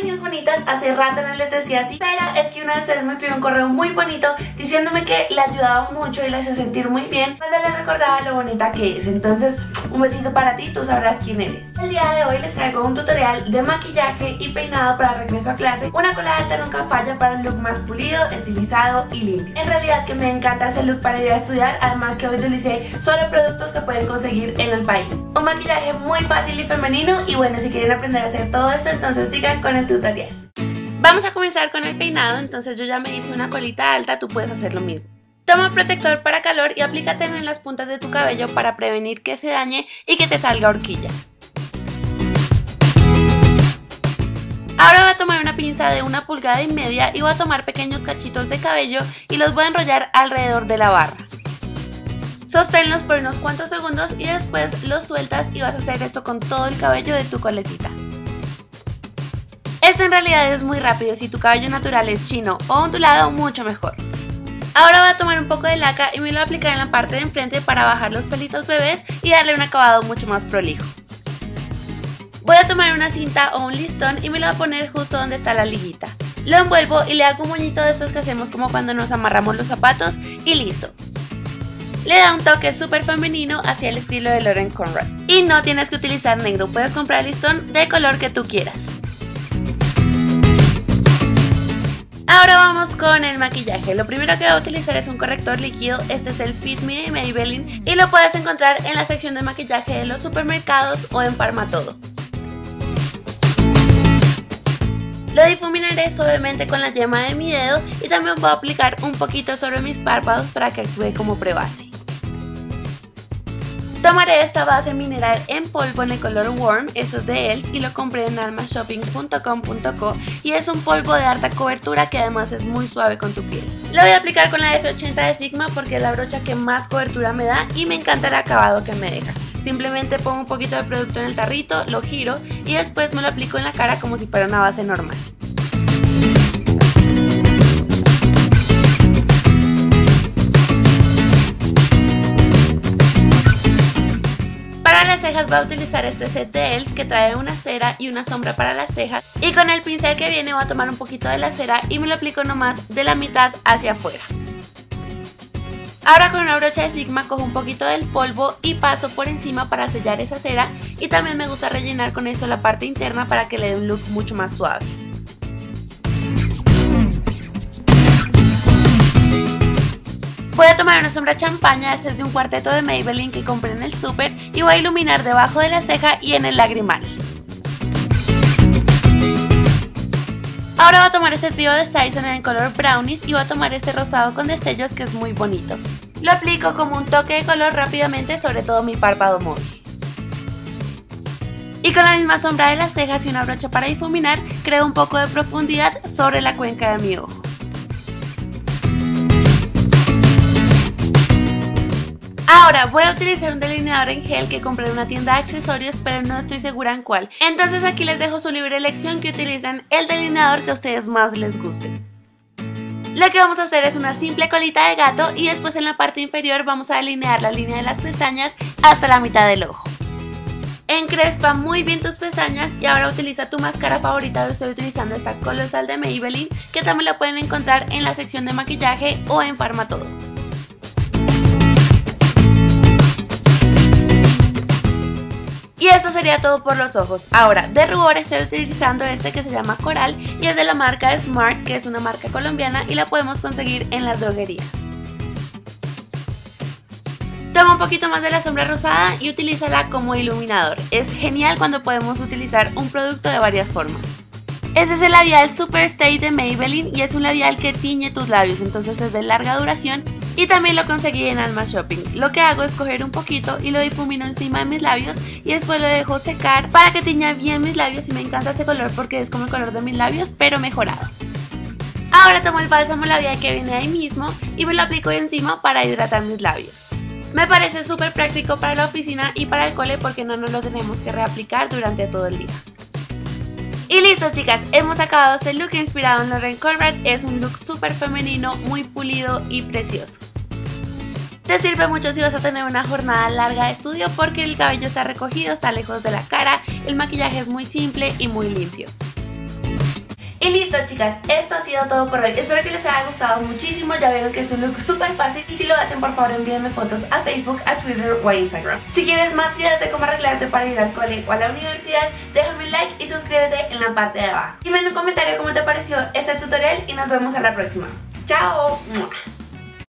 Niños bonitas, hace rato no les decía así, pero es que una de ustedes me escribió un correo muy bonito diciéndome que le ayudaba mucho y le hacía sentir muy bien cuando le recordaba lo bonita que es. Entonces, un besito para ti, tú sabrás quién eres. El día de hoy les traigo un tutorial de maquillaje y peinado para regreso a clase. Una cola alta nunca falla para un look más pulido, estilizado y limpio. En realidad que me encanta ese look para ir a estudiar, además que hoy utilicé solo productos que pueden conseguir en el país. Un maquillaje muy fácil y femenino y bueno, si quieren aprender a hacer todo esto, entonces sigan con el tutorial. Vamos a comenzar con el peinado, entonces yo ya me hice una colita alta, tú puedes hacer lo mismo. Toma protector para calor y aplícatelo en las puntas de tu cabello para prevenir que se dañe y que te salga horquilla. Ahora voy a tomar una pinza de una pulgada y media y voy a tomar pequeños cachitos de cabello y los voy a enrollar alrededor de la barra. Sosténlos por unos cuantos segundos y después los sueltas y vas a hacer esto con todo el cabello de tu coletita. En realidad es muy rápido, si tu cabello natural es chino o ondulado, mucho mejor. Ahora voy a tomar un poco de laca y me lo voy a aplicar en la parte de enfrente para bajar los pelitos bebés y darle un acabado mucho más prolijo. Voy a tomar una cinta o un listón y me lo voy a poner justo donde está la liguita. Lo envuelvo y le hago un moñito de estos que hacemos como cuando nos amarramos los zapatos y listo. Le da un toque súper femenino hacia el estilo de Lauren Conrad. Y no tienes que utilizar negro, puedes comprar listón de color que tú quieras. Con el maquillaje. Lo primero que voy a utilizar es un corrector líquido. Este es el Fit Me de Maybelline y lo puedes encontrar en la sección de maquillaje de los supermercados o en Todo. Lo difuminaré suavemente con la yema de mi dedo y también a aplicar un poquito sobre mis párpados para que actúe como prebase. Tomaré esta base mineral en polvo en el color Warm, eso es de ELF y lo compré en almashopping.com.co y es un polvo de alta cobertura que además es muy suave con tu piel. Lo voy a aplicar con la F80 de Sigma porque es la brocha que más cobertura me da y me encanta el acabado que me deja. Simplemente pongo un poquito de producto en el tarrito, lo giro y después me lo aplico en la cara como si fuera una base normal. Cejas voy a utilizar este set de ELF que trae una cera y una sombra para las cejas y con el pincel que viene voy a tomar un poquito de la cera y me lo aplico nomás de la mitad hacia afuera. Ahora con una brocha de Sigma cojo un poquito del polvo y paso por encima para sellar esa cera y también me gusta rellenar con esto la parte interna para que le dé un look mucho más suave. Voy a tomar una sombra champaña, es de un cuarteto de Maybelline que compré en el súper y voy a iluminar debajo de la ceja y en el lagrimal. Ahora voy a tomar este trío de Saison en el color brownies y voy a tomar este rosado con destellos que es muy bonito. Lo aplico como un toque de color rápidamente sobre todo mi párpado móvil. Y con la misma sombra de las cejas y una brocha para difuminar, creo un poco de profundidad sobre la cuenca de mi ojo. Ahora voy a utilizar un delineador en gel que compré en una tienda de accesorios pero no estoy segura en cuál. Entonces aquí les dejo su libre elección que utilicen el delineador que a ustedes más les guste. Lo que vamos a hacer es una simple colita de gato y después en la parte inferior vamos a delinear la línea de las pestañas hasta la mitad del ojo. Encrespa muy bien tus pestañas y ahora utiliza tu máscara favorita. Yo estoy utilizando esta colosal de Maybelline que también la pueden encontrar en la sección de maquillaje o en Todo. Y eso sería todo por los ojos. Ahora, de rubor estoy utilizando este que se llama Coral y es de la marca Smart, que es una marca colombiana y la podemos conseguir en las droguerías. Toma un poquito más de la sombra rosada y utilízala como iluminador. Es genial cuando podemos utilizar un producto de varias formas. Este es el labial Super Stay de Maybelline y es un labial que tiñe tus labios, entonces es de larga duración y también lo conseguí en Alma Shopping. Lo que hago es coger un poquito y lo difumino encima de mis labios y después lo dejo secar para que tiña bien mis labios y me encanta este color porque es como el color de mis labios pero mejorado. Ahora tomo el bálsamo labial que viene ahí mismo y me lo aplico encima para hidratar mis labios. Me parece súper práctico para la oficina y para el cole porque no nos lo tenemos que reaplicar durante todo el día. Y listo chicas, hemos acabado este look inspirado en Lauren Conrad, es un look súper femenino, muy pulido y precioso. Te sirve mucho si vas a tener una jornada larga de estudio porque el cabello está recogido, está lejos de la cara, el maquillaje es muy simple y muy limpio. Y listo chicas, esto ha sido todo por hoy. Espero que les haya gustado muchísimo. Ya vieron que es un look súper fácil. Y si lo hacen, por favor envíenme fotos a Facebook, a Twitter o a Instagram. Si quieres más ideas de cómo arreglarte para ir al cole o a la universidad, déjame un like y suscríbete en la parte de abajo. Dime en un comentario cómo te pareció este tutorial y nos vemos a la próxima. ¡Chao!